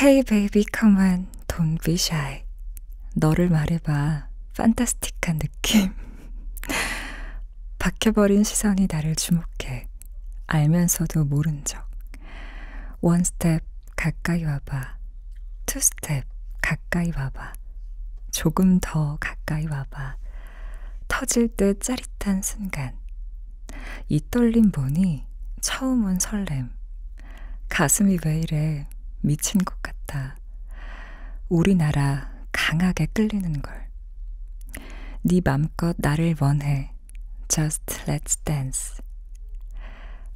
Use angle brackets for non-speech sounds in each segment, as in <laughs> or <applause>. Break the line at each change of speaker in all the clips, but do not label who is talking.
Hey baby, come on, don't be shy. 너를 말해봐. fantastic한 느낌. <laughs> 박혀버린 시선이 나를 주목해. 알면서도 모른 척. One step 가까이 와봐. Two step 가까이 와봐. 조금 더 가까이 와봐. 터질 듯 짜릿한 순간. 이 떨림 보니 처음 온 설렘. 가슴이 왜 이래 미친 것 같아. 우리나라 강하게 끌리는 걸. 네 맘껏 나를 원해. Just let's dance.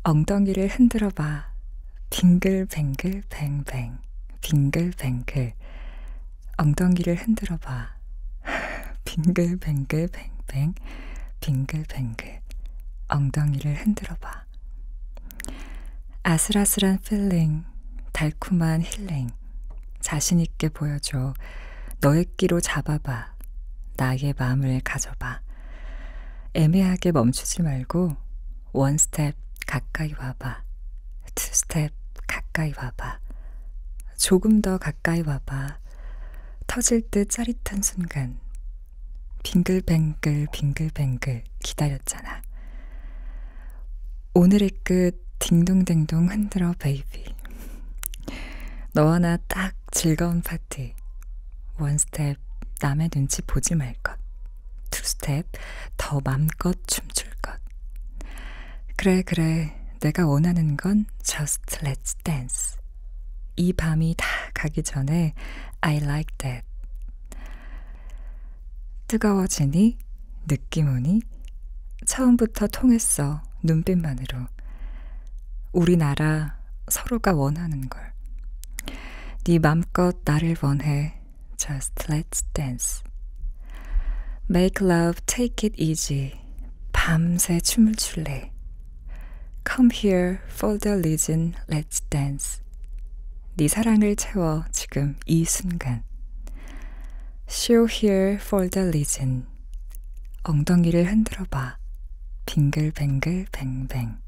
엉덩이를 흔들어 봐. <laughs> 빙글뱅글 뱅뱅. 빙글뱅글. 엉덩이를 흔들어 봐. 빙글뱅글 뱅뱅. 빙글뱅글. 엉덩이를 흔들어 봐. 아슬아슬한 feeling, 달콤한 힐링. 자신있게 보여줘. 너의 끼로 잡아봐. 나의 마음을 가져봐. 애매하게 멈추지 말고 one step 가까이 와봐. Two step 가까이 와봐. 조금 더 가까이 와봐. 터질 듯 짜릿한 순간. 빙글뱅글 빙글뱅글 기다렸잖아. 오늘의 끝 딩동댕동 흔들어 baby. 너와 나 딱 즐거운 파티. One step 남의 눈치 보지 말 것. Two step 더 맘껏 춤출 것. 그래 그래 내가 원하는 건 just let's dance. 이 밤이 다 가기 전에 I like that. 뜨거워지니 느낌 오니 처음부터 통했어 눈빛만으로. 우리나라 서로가 원하는 걸. 네 맘껏 나를 원해. Just let's dance. Make love, take it easy. 밤새 춤을 출래. Come here for the reason, let's dance. 네 사랑을 채워 지금 이 순간. Show here for the reason. 엉덩이를 흔들어 봐. 빙글뱅글 뱅뱅.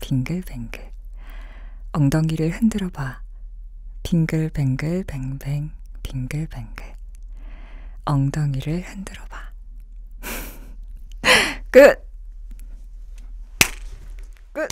빙글뱅글. 엉덩이를 흔들어 봐. 빙글뱅글 뱅뱅. 빙글뱅글. 엉덩이를 흔들어 봐. <laughs> 끝! 끝!